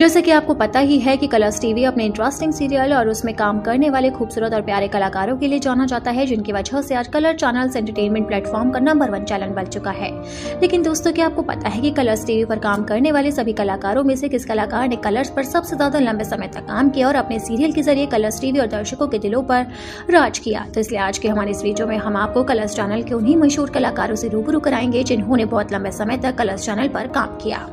जैसे कि आपको पता ही है कि कलर्स टीवी अपने इंटरेस्टिंग सीरियल और उसमें काम करने वाले खूबसूरत और प्यारे कलाकारों के लिए जाना जाता है, जिनकी वजह से आज कलर चैनल्स एंटरटेनमेंट प्लेटफॉर्म का नंबर वन चैनल बन चुका है। लेकिन दोस्तों, क्या आपको पता है कि कलर्स टीवी पर काम करने वाले सभी कलाकारों में से किस कलाकार ने कलर्स पर सबसे ज़्यादा लंबे समय तक काम किया और अपने सीरियल के ज़रिए कलर्स टीवी और दर्शकों के दिलों पर राज किया? तो इसलिए आज के हमारे इस वीडियो में हम आपको कलर्स चैनल के उन्हीं मशहूर कलाकारों से रूबरू कराएँगे, जिन्होंने बहुत लंबे समय तक कलर्स चैनल पर काम किया।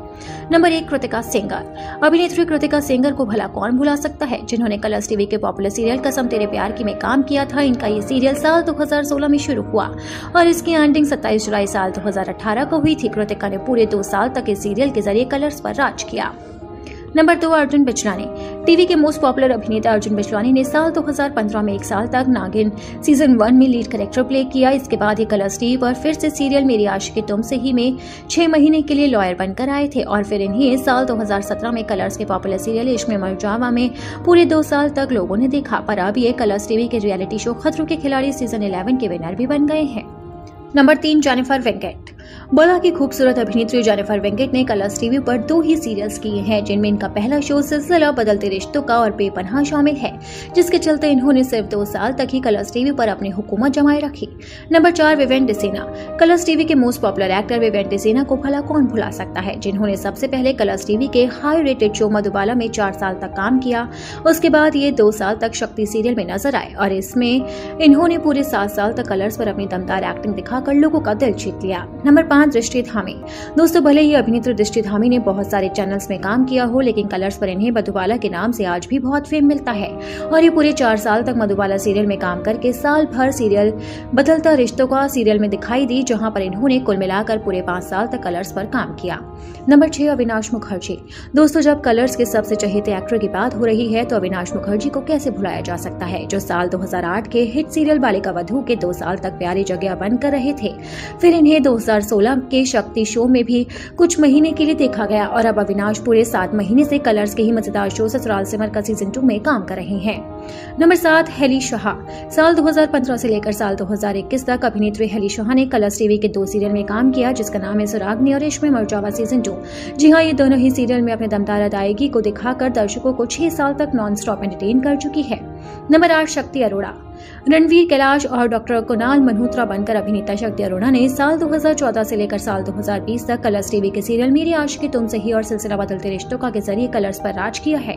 नंबर एक, कृतिका सिंगर। अभिनेत्री कृतिका सिंगर को भला कौन भुला सकता है? जिन्होंने कलर्स टीवी के पॉपुलर सीरियल कसम तेरे प्यार की में काम किया था, इनका ये सीरियल साल 2016 में शुरू हुआ। और इसकी एंडिंग 27 जुलाई साल 2018 को हुई थी। कृतिका ने पूरे दो साल तक इस सीरियल के ज़रिए कलर्स पर राज किया। नंबर दो, अर्जुन बिचलानी। टीवी के मोस्ट पॉपुलर अभिनेता अर्जुन बिचलानी ने साल 2015 में एक साल तक नागिन सीज़न वन में लीड करेक्टर प्ले किया। इसके बाद ये कलर्स टीवी पर फिर से सीरियल मेरी आशिक तुम से ही में छह महीने के लिए लॉयर बनकर आए थे और फिर इन्हें साल 2017 में कलर्स के पॉपुलर सीरियल इश्क में मरजावा में पूरे दो साल तक लोगों ने देखा। पर अब ये कलर्स टीवी के रियलिटी शो खतरों के खिलाड़ी सीज़न इलेवन के विनर भी बन गए हैं। नंबर तीन, जेनिफर वेंकट बोला की खूबसूरत अभिनेत्री जेनिफर वेंकट ने कलर्स टीवी पर दो ही सीरियल्स किए हैं, जिनमें इनका पहला शो सिलसिला बदलते रिश्तों का और बेपनाह शामिल है, जिसके चलते इन्होंने सिर्फ़ दो साल तक ही कलर्स टीवी पर अपनी हुकूमत जमाए रखी। नंबर चार, विवेन डिसेना। कलर्स टीवी के most popular actor Vivian Dsena को भला कौन भुला सकता है, जिन्होंने सबसे पहले कलर्स टीवी के हाई रेटेड शो मधुबाला में चार साल तक काम किया। उसके बाद ये दो साल तक शक्ति सीरियल में नज़र आए और इसमें इन्होंने पूरे सात साल तक कलर्स पर अपनी दमदार एक्टिंग दिखाकर लोगों का दिल जीत लिया। नंबर पाँच दृष्टि धामी दोस्तों, भले ही अभिनेत्री दृष्टि धामी ने बहुत सारे चैनल्स में काम किया हो, लेकिन कलर्स पर इन्हें मधुबाला के नाम से आज भी बहुत फेम मिलता है। और ये पूरे चार साल तक मधुबाला सीरियल में काम करके साल भर सीरियल बदलता रिश्तों का सीरियल में दिखाई दी, जहाँ पर इन्होंने कुल मिलाकर पूरे पाँच साल तक कलर्स पर काम किया। नंबर छह, अविनाश मुखर्जी। दोस्तों, जब कलर्स के सबसे चहेते एक्टर की बात हो रही है तो अविनाश मुखर्जी को कैसे भुलाया जा सकता है? जो साल 2008 के हिट सीरियल बालिका वधु के दो साल तक प्यारी जगह बनकर रहे थे, फिर इन्हें 2016 के शक्ति शो में भी कुछ महीने के लिए देखा गया और अब अविनाश पूरे सात महीने से कलर्स के ही मज़ेदार शो ससुराल सिमर का सीज़न टू में काम कर रहे हैं। नंबर सात, हेली शाह। साल 2015 से लेकर साल 2021 तक अभिनेत्री हेली शाह ने कलर्स टीवी के दो सीरियल में काम किया, जिसका नाम है सुरागनी और इश्क में मरजावा सीज़न टू जी हाँ ये दोनों ही सीरियल में अपने दमदार अदायगी को दिखाकर दर्शकों को छह साल तक नॉन स्टॉप एंटरटेन कर चुकी है। नंबर आठ, शक्ति अरोड़ा। रणवीर कैलाश और डॉक्टर कुणाल मल्होत्रा बनकर अभिनेता शक्ति अरोड़ा ने साल 2014 से लेकर साल 2020 तक कलर्स टीवी के सीरियल मेरी आश आशिकी तुमसे ही और सिलसिला बदलते रिश्तों का के ज़रिए कलर्स पर राज किया है।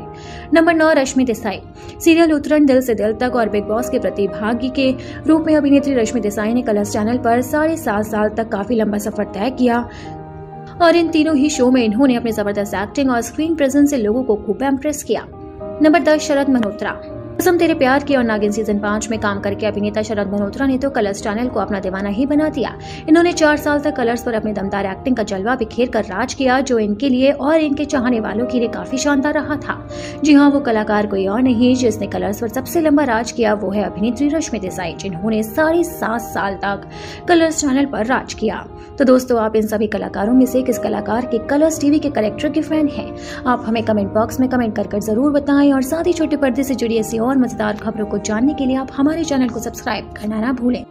नंबर नौ, रश्मि देसाई। सीरियल उतरण दिल से दिल तक और बिग बॉस के प्रतिभागी के रूप में अभिनेत्री रश्मि देसाई ने कलर्स चैनल पर साढ़े सात साल तक काफ़ी लंबा सफ़र तय किया। और इन तीनों ही शो में इन्होंने अपने ज़बरदस्त एक्टिंग और स्क्रीन प्रेजेंस से लोगों को खूब इम्प्रेस किया। नंबर दस, शरद मल्होत्रा। कसम तेरे प्यार की और नागिन सीज़न पाँच में काम करके अभिनेता शरद मल्होत्रा ने तो कलर्स चैनल को अपना दीवाना ही बना दिया। इन्होंने चार साल तक कलर्स पर अपनी दमदार एक्टिंग का जलवा बिखेर कर राज किया, जो इनके लिए और इनके चाहने वालों के लिए काफ़ी शानदार रहा था। जी हाँ वो कलाकार कोई और नहीं, जिसने कलर्स पर सबसे लंबा राज किया, वो है अभिनेत्री रश्मि देसाई जिन्होंने साढ़े सात साल तक कलर्स चैनल पर राज किया। तो दोस्तों, आप इन सभी कलाकारों में से किस कलाकार के कलर्स टीवी के करेक्टर के फ़ैन हैं? आप हमें कमेंट बॉक्स में कमेंट कर ज़रूर बताएँ और साथ ही छोटे पर्दे से जुड़ी ऐसी और मज़ेदार खबरों को जानने के लिए आप हमारे चैनल को सब्सक्राइब करना ना भूलें।